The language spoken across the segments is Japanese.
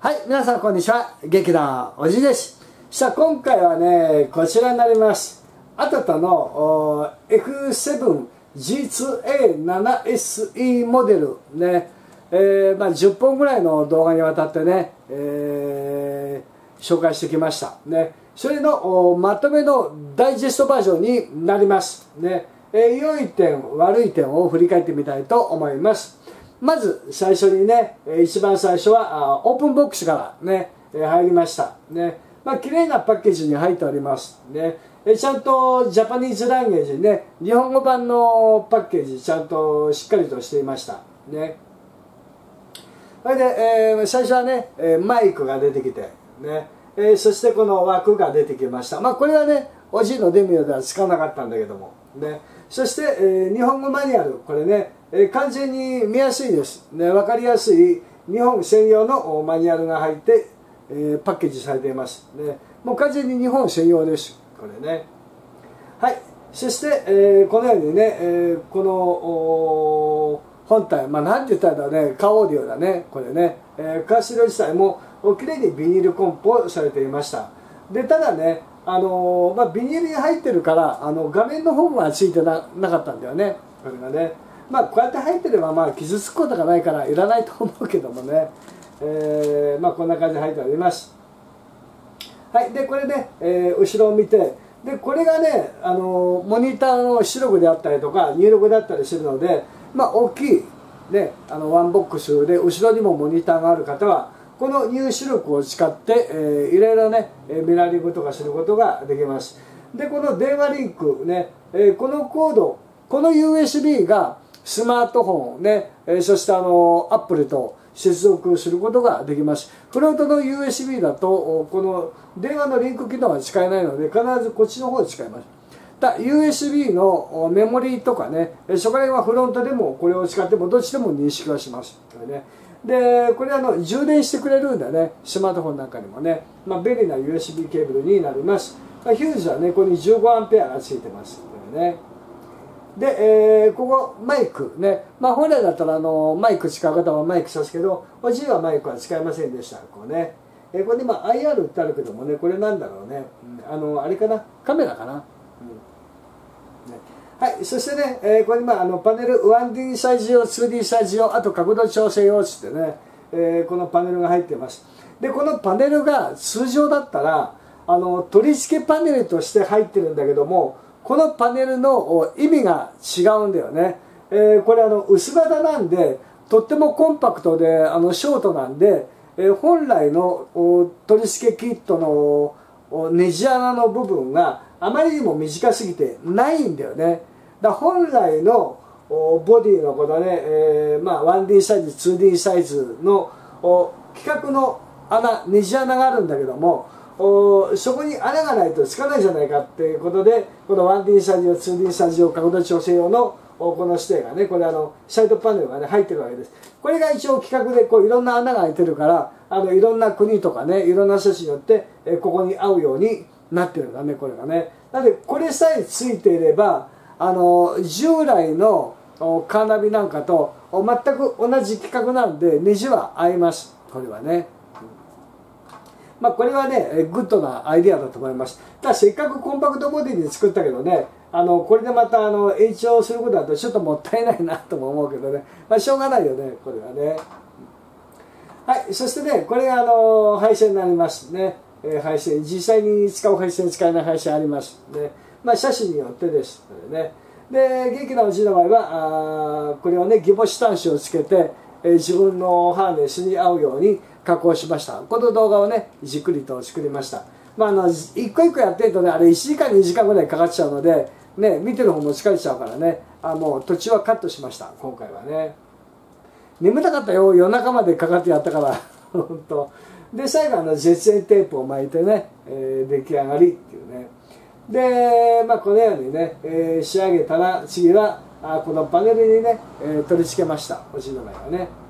はい、皆さんこんにちは。劇団おじです。さあ、今回はね、こちらになります。アタタの F7G2A7SE モデルね、えーまあ、10本ぐらいの動画にわたってね、えー紹介してきました。ね、それのまとめのダイジェストバージョンになります。ね、えー良い点、悪い点を振り返ってみたいと思います。まず最初にね、一番最初はオープンボックスからね、入りました。ね、まあ綺麗なパッケージに入っております。ね、ちゃんとジャパニーズランゲージね、日本語版のパッケージちゃんとしっかりとしていました。ね。それで、えー最初はね、マイクが出てきて、ねえーそしてこの枠が出てきました。まあこれはね、おじいのデミオでは使わなかったんだけども、ね、そして、えー日本語マニュアル、これね、えー完全に見やすいです。ね、わかりやすい日本専用のマニュアルが入って、えーパッケージされています。ね、もう完全に日本専用です。これね。はい、そして、えーこのようにね、えーこの本体、まあ、なんて言ったらね、カオーディオだね、これね、えーカーシロ自体もおきれいにビニール梱包されていました。で、ただね、あのーまあ、ビニールに入ってるから、あの画面の方がついてななかったんだよね、これがね。まあ、こうやって入ってれば、まあ、傷つくことがないから、いらないと思うけどもね、えーまあ、こんな感じで入っております。はい、でこれね、えー後ろを見てでこれがね、あのモニターの出力であったりとか入力であったりするので、まあ、大きい、ね、あのワンボックスで後ろにもモニターがある方はこの入出力を使って、えーいろいろねえミラーリングとかすることができますでこの電話リンクね、えーこのコードこの USB がスマートフォンね、えーそしてあのアップルと接続することができます。フロントの USB だとこの電話のリンク機能は使えないので必ずこっちの方で使います。だ USB のメモリーとかねえそこら辺はフロントでもこれを使ってもどっちでも認識はします。ね。でこれあの充電してくれるんだねスマートフォンなんかにもね、まあ、便利な USB ケーブルになります。ヒューズはねここに15アンペアがついてます。これね。で、えーここマイクね、まあ、本来だったらあのマイク使う方はマイクさすけどおじいはマイクは使いませんでした。こうね、えーこれ今 IR ってあるけどもねこれなんだろうね、うんあのあれかな？カメラかな、うん。ね。はい、そしてね、えーこれ今あのパネル 1D サイズ用 2D サイズ用あと角度調整用つってね、えーこのパネルが入ってます。でこのパネルが通常だったらあの取り付けパネルとして入ってるんだけどもこのパネルの意味が違うんだよね、えーこれあの薄型なんでとってもコンパクトであのショートなんで、えー本来の取り付けキットのネジ穴の部分があまりにも短すぎてないんだよね。だ本来のボディのこのね、えーまあ、1D サイズ 2D サイズの規格の穴ネジ穴があるんだけどもおそこに穴がないとつかないじゃないかっていうことでこの 1D スタジオ 2D スタジオ角度調整用のおこの指定がねこれあのサイドパネルがね入ってるわけです。これが一応規格でこういろんな穴が開いてるからあのいろんな国とかねいろんな措置によってえここに合うようになってるんだねこれがね。なのでこれさえついていればあの従来のカーナビなんかと全く同じ規格なんでネジは合います。これはね。まあこれはねグッドなアイデアだと思います。ただせっかくコンパクトボディで作ったけどねあのこれでまたあの延長することだとちょっともったいないなとも思うけどね。まあしょうがないよねこれはね。はいそしてねこれがあの配線になりますね、えー配線実際に使う配線使えない配線ありますね。まあ車種によってですこれね。で元気なうちの場合はあこれをねギボシ端子をつけて、えー自分のハーネスに合うように加工しました。この動画をねじっくりと作りました。まああの一個一個やってるとねあれ1時間2時間ぐらいかかっちゃうのでね見てる方も疲れちゃうからね。あもう途中はカットしました。今回はね。眠たかったよ。夜中までかかってやったから。本当で最後あの絶縁テープを巻いてね、えー出来上がりっていうね。でまあこのようにね、えー仕上げたら次はあこのパネルにね、えー取り付けました。おじの前はね。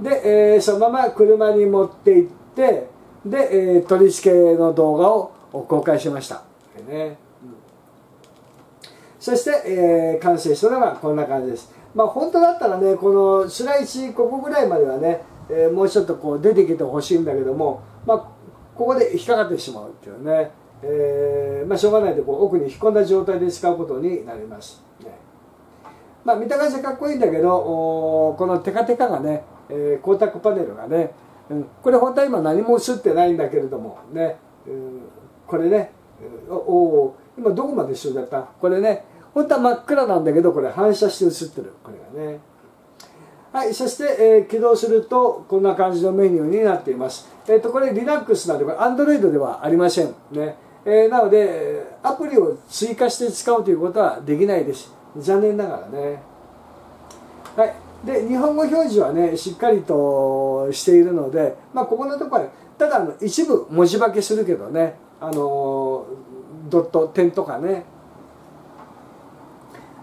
で、えーそのまま車に持って行ってで、えー取り付けの動画を公開しました。ね、うん。そして、えー完成したのがこんな感じです。まあ本当だったらねこのスライチここぐらいまではねえー、もうちょっとこう出てきてほしいんだけども、まあ、ここで引っかかってしまうっていうね、えーまあ、しょうがないでこう奥に引っ込んだ状態で使うことになります。ね。まあ、見た感じかっこいいんだけどこのテカテカがね、えー、光沢パネルがね、うん、これ本当は今何も映ってないんだけれどもね、うん、これねおお今どこまで一緒だった？これね本当は真っ暗なんだけどこれ反射して映ってる。これがね。はいそして、えー、起動するとこんな感じのメニューになっています。えっ、ー、とこれ Linux なんでこれ Android ではありません。ね、えー、なのでアプリを追加して使うということはできないです。残念ながらね。はい。で日本語表示はねしっかりとしているのでまあここのところはただ一部文字化けするけどねあのドット点とかね。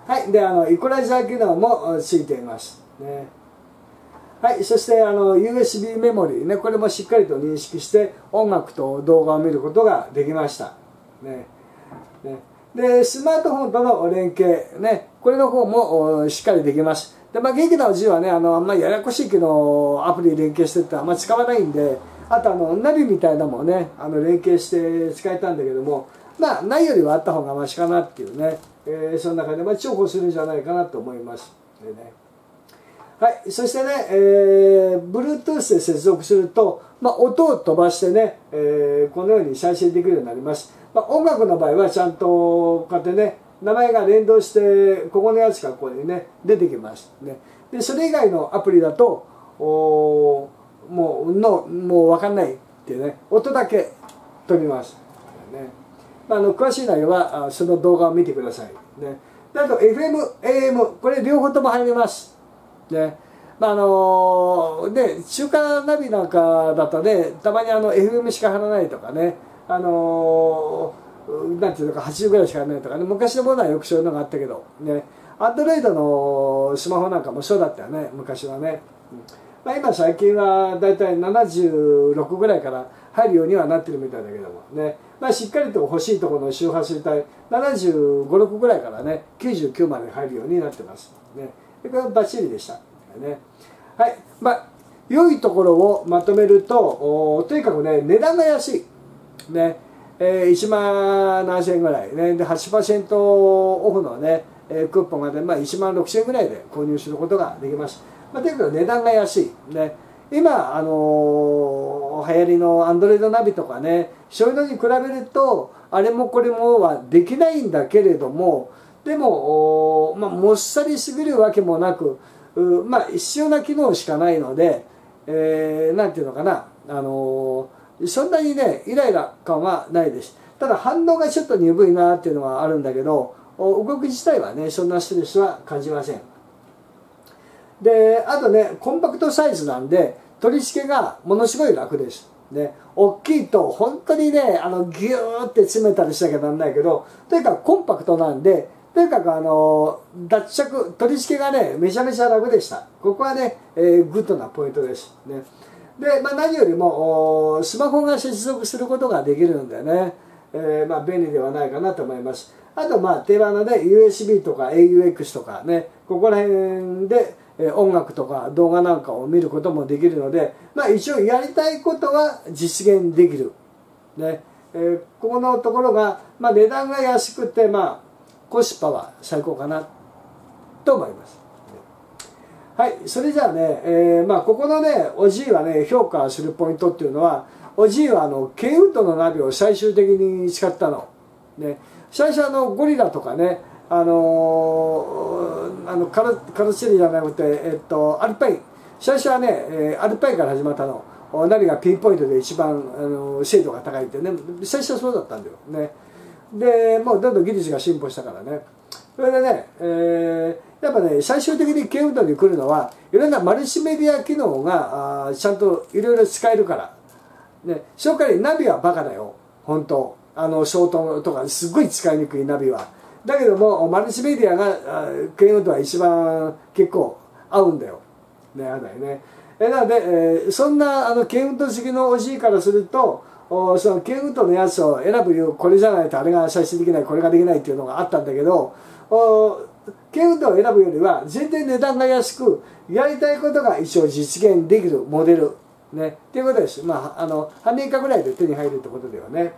はいであのイコライザー機能もついています。ね。はいそしてあの USB メモリーねこれもしっかりと認識して音楽と動画を見ることができました。ね。ね。でスマートフォンとの連携ねこれの方もしっかりできます。でまあ元気なおじいはねあのあんまりややこしい機能アプリ連携してってあんまり使わないんであとあのナビみたいなもんねあの連携して使えたんだけどもまあないよりはあった方がマシかなっていうね、えー、その中でまあ重宝するんじゃないかなと思いますでねはい、そしてね、えー、Bluetooth で接続すると、まあ、音を飛ばしてね、えー、このように再生できるようになります。まあ、音楽の場合はちゃんとこうやってね、名前が連動して、ここのやつがここにね、出てきます。ね、でそれ以外のアプリだと、おもうのもう分かんないっていうね音だけ取ります、ね。まあ、あの詳しい内容はあその動画を見てください、ね、あと FMAM これ両方とも入りますね。まああので中華ナビなんかだとねたまにあの FM しか貼らないとかねあのなんていうのか80ぐらいしかないとかね。昔のものはよくそういうのがあったけど。ね。アンドロイドのスマホなんかもそうだったよね。昔はね、まあ、今最近はだいたい76ぐらいから入るようにはなってるみたいだけども。ね、まあ、しっかりと欲しいところの周波数帯75、6ぐらいからね99まで入るようになってます。ね、これはバッチリでした。ね、はい。まあ良いところをまとめるととにかくね値段が安い。ね。えー、1万何千円ぐらい、ね、で8%オフのね、えー、クーポンがで、まあ、1万6千円ぐらいで購入することができます。まあ、とにか値段が安い。ね、今、あのー、流行りのアンドロイドナビとかね、そういうのに比べると、あれもこれもはできないんだけれども、でも、まあ、もっさりすぎるわけもなく、まあ、必要な機能しかないので、えー、なんていうのかな、あの、そんなにね、イライラ感はないです。ただ反応がちょっと鈍いなっていうのはあるんだけど、動き自体はね、そんなストレスは感じません。であとねコンパクトサイズなんで取り付けがものすごい楽ですね大きいと本当にねあのギューって詰めたりしなきゃなんないけどとにかくコンパクトなんでとにかくあの脱着取り付けがねめちゃめちゃ楽でしたここはね、えー、グッドなポイントですねで、まあ、何よりもスマホが接続することができるんでね、えー、まあ、便利ではないかなと思います。あとまあ定番の USB とか AUX とかね。ここら辺で音楽とか動画なんかを見ることもできるので、まあ、一応やりたいことは実現できる、ね。えー、ここのところが、まあ、値段が安くて、まあ、コスパは最高かなと思います。はい、それじゃあね、えー、まあ、ここのね、おじいはね、評価するポイントっていうのは、おじいはあの、ケウッドのナビを最終的に使ったの。ね、最初あの、ゴリラとかね、あのー、あのカルカルチェリじゃなくて、えっと、アルパイ。ン最初はね、えー、アルパインから始まったの。何がピンポイントで一番、あの精度が高いってね。最初はそうだったんだよ。ね。でもうどんどん技術が進歩したからね。それでね、えー、やっぱね最終的にケウドに来るのはいろんなマルチメディア機能があちゃんといろいろ使えるからね紹介ナビはバカだよ本当あのショートとかすごい使いにくいナビはだけどもマルチメディアが慶応とは一番結構合うんだよ。ね、あだよね。えなので、えー、そんなあのケンウッド好きのおじいからするとおそのケンウッドのやつを選ぶよこれじゃないとあれが再生できないこれができないっていうのがあったんだけどお軽運動を選ぶよりは全然値段が安くやりたいことが一応実現できるモデルねっていうことですまああの半年以下ぐらいで手に入るってことだよね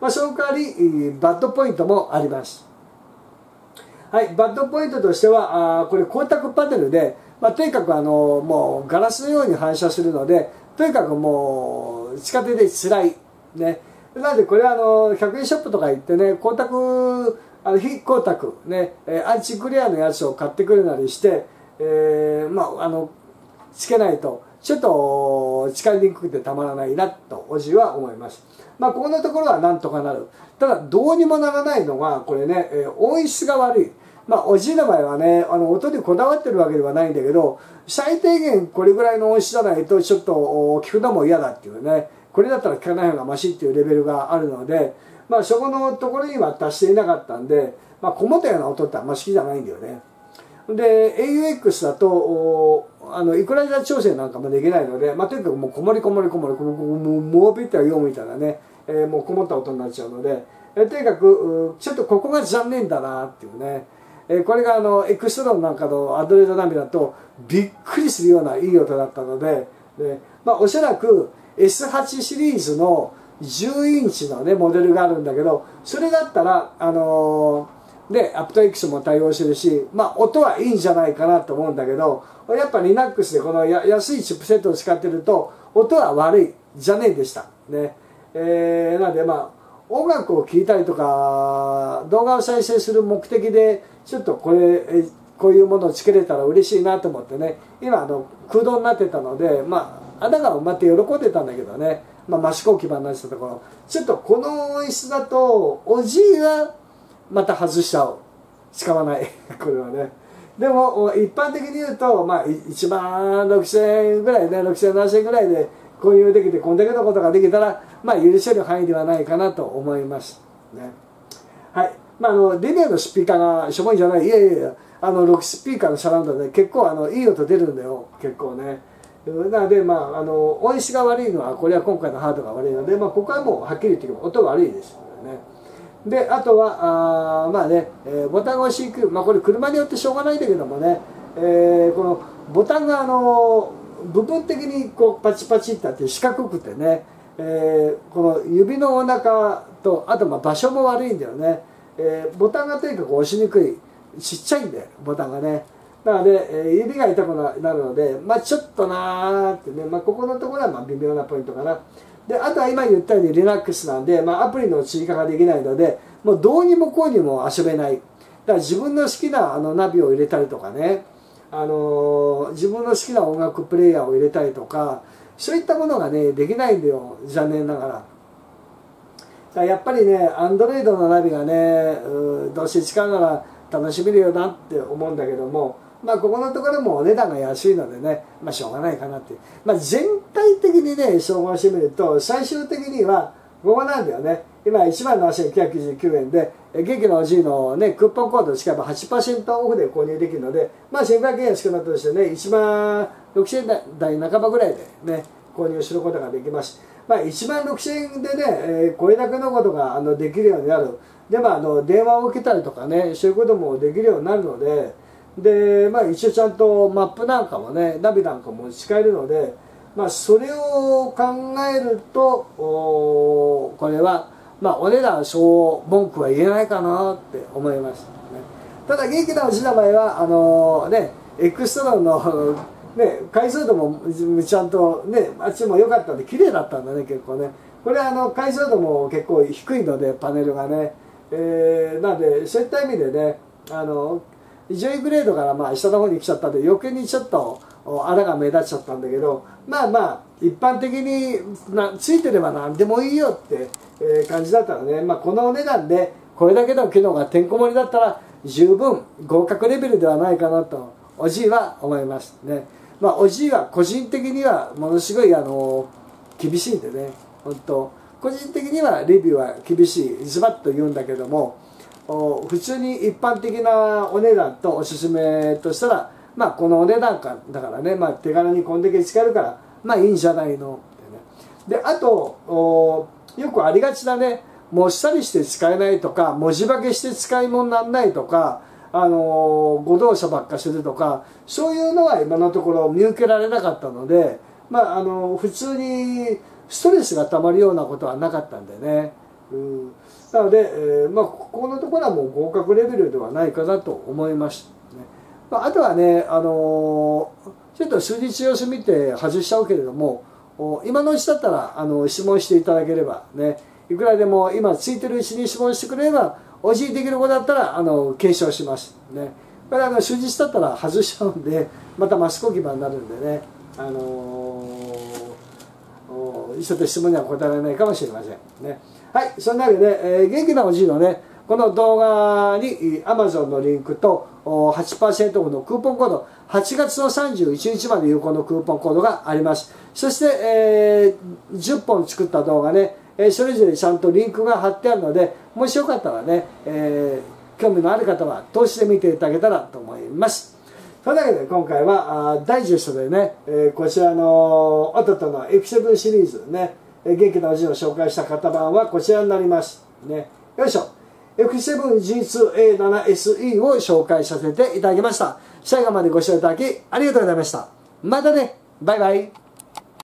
まあその代わりバッドポイントもありますはい、バッドポイントとしては、あこれ光沢パネルで、まあ、とにかくあのもうガラスのように反射するので、とにかくもう地下鉄で辛い。ね。なのでこれはあの100円ショップとか行ってね、光沢、あの非光沢、ね、アンチクリアのやつを買ってくるなりして、えー、まあ、あの、つけないと、ちょっと使いにくくてたまらないなと、おじは思います。まあ、ここのところはなんとかなる。ただ、どうにもならないのが、これね、えー、音質が悪い。まあ、おじいの場合はね、あの、音にこだわってるわけではないんだけど、最低限これぐらいの音質じゃないと、ちょっと聞くのも嫌だっていうね、これだったら聞かない方がマシっていうレベルがあるので、まあ、そこのところには達していなかったんで、まあ、こもったような音ってあんま好きじゃないんだよね。で、AUX だと、あの、イクライザー調整なんかもできないので、まあ、とにかくもうこもりこもりこもり、こもももうピッタ読むみたいなね、えー、もうこもった音になっちゃうので、えー、とにかく、ちょっとここが残念だなっていうね、えー、これがあのエクストロンなんかのアドレードナビだとびっくりするようないい音だったのでで、まあ、おそらく S8 シリーズの10インチの、ね、モデルがあるんだけどそれだったら、あのー、でアプト X も対応してるし、まあ、音はいいんじゃないかなと思うんだけどやっぱ Linux でこの安いチップセットを使ってると音は悪いじゃねえでした。ねえー、なのでまあ音楽を聴いたりとか動画を再生する目的でちょっとこれこういうものをつけれたら嬉しいなと思ってね今あの空洞になってたのでまあ穴が埋まって喜んでたんだけどね、まあ、益子基盤になってたところちょっとこの音質だとおじいはまた外しちゃう。使わない。これはね。でも一般的に言うと、まあ、1万6000円ぐらいね6000 7000円ぐらいで購入できてこんだけのことができたらまあ許せる範囲ではないかなと思いますね。はい。まあ、あのリネのスピーカーがしょぼいんじゃない？いやいやいや。あの6スピーカーのサラウンドで結構あのいい音出るんだよ。結構ね。なので、まあ、あの音質が悪いのはこれは今回のハードが悪いので、まあ、ここはもうはっきり言って音悪いですね。であとはあまあね、えー、ボタン押し行く、まあ、これ車によってしょうがないんだけどもね、えー、このボタンがあの部分的にこうパチパチってあって四角くてね、えー、この指のお腹とあとまあ場所も悪いんだよね。えー、ボタンがとにかく押しにくい。ちっちゃいんでボタンがね。なので、え、指が痛くなるのでまあちょっとなーってね、まあ、ここのところはまあ微妙なポイントかな。であとは今言ったように Linux なんで、まあ、アプリの追加ができないのでもうどうにもこうにも遊べない。だから自分の好きなあのナビを入れたりとかね。あのー、自分の好きな音楽プレイヤーを入れたりとかそういったものがねできないんだよ。残念ながら。だやっぱりねアンドロイドのナビがねどうせ使うなら楽しめるよなって思うんだけどもまあここのところもお値段が安いのでねまあしょうがないかなってまあ全体的にね総合してみると最終的にはここなんだよね。今1万7999円で元気のおじいのねクーポンコードを使えば8%オフで購入できるのでまあ1500円安くなったとしてね1万6000円台半ばぐらいでね購入することができます。まあ、1万6000円でね、えー、これだけのことがあのできるようになる。で、まあ、あの電話を受けたりとかねそういうこともできるようになるのでで、まあ、一応ちゃんとマップなんかもねナビなんかも使えるので、まあ、それを考えるとこれは、まあ、お値段そう文句は言えないかなって思います、ね、ただ元気なうちの場合はあのねエクストラのね、解像度もちゃんとねあっちも良かったんで綺麗だったんだね結構ね。これあの解像度も結構低いのでパネルがね、えー、なのでそういった意味でねあの上位グレードからまあ下の方に来ちゃったんで余計にちょっと穴が目立っちゃったんだけどまあまあ一般的になついてれば何でもいいよって、えー、感じだったらね、まあ、このお値段でこれだけの機能がてんこ盛りだったら十分合格レベルではないかなとおじいは思いますね。まあ、おじいは個人的にはものすごいあの厳しいんでね。本当個人的にはレビューは厳しい。ズバッと言うんだけども普通に一般的なお値段とおすすめとしたらまあこのお値段かだからね、まあ、手軽にこんだけ使えるからまあいいんじゃないの？ってね。であとよくありがちだね。もっさりして使えないとか文字化けして使い物にならないとかあの誤動作ばっかするとかそういうのは今のところ見受けられなかったので、まあ、あの普通にストレスがたまるようなことはなかったんでね、うん、なので、えー、まあ、ここのところはもう合格レベルではないかなと思いました、ね。まあ、あとはね、あのちょっと数日様子見て外しちゃうけれども今のうちだったらあの質問していただければねいくらでも今ついてるうちに質問してくれればお辞儀できる子だったらあの継承しますね。これあの数日だったら外しちゃうんでまたマスク置き場になるんでねあのー、ちょっと質問には答えられないかもしれませんね。はいそんなわけで、えー、元気なおじいのねこの動画に Amazon のリンクと8%オフのクーポンコード8月の31日まで有効のクーポンコードがあります。そして、えー、10本作った動画ねえそれぞれちゃんとリンクが貼ってあるのでもしよかったらね、えー、興味のある方は投資で見ていただけたらと思います。それだけで今回はあダイジェストでね、えー、こちらのおととの F7 シリーズねえ元気な味を紹介した型番はこちらになります。ね。よいしょ。F7G2A7SE を紹介させていただきました。最後までご視聴いただきありがとうございました。またね。バイバイ。